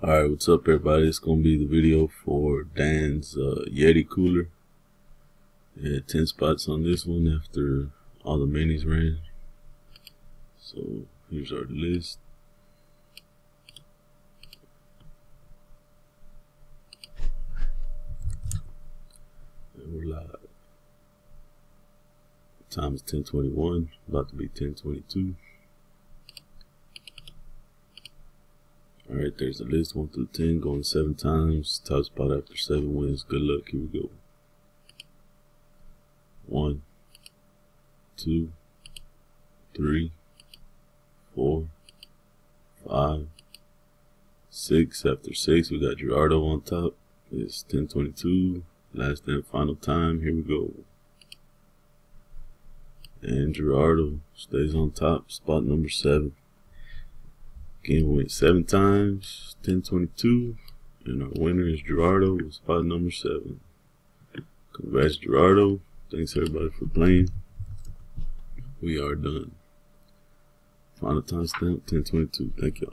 Alright, what's up everybody? It's gonna be the video for Dan's uh, Yeti cooler. Yeah, 10 spots on this one after all the minis ran. So here's our list. And we're live. Time is 1021, about to be 1022. Alright, there's the list 1 through 10, going 7 times. Top spot after 7 wins. Good luck. Here we go. 1, 2, 3, 4, 5, 6. After 6, we got Gerardo on top. It's 1022. Last and final time. Here we go. And Gerardo stays on top. Spot number 7. We went seven times, 1022. And our winner is Gerardo with spot number seven. Congrats, Gerardo. Thanks, everybody, for playing. We are done. Final time stamp, 1022. Thank y'all.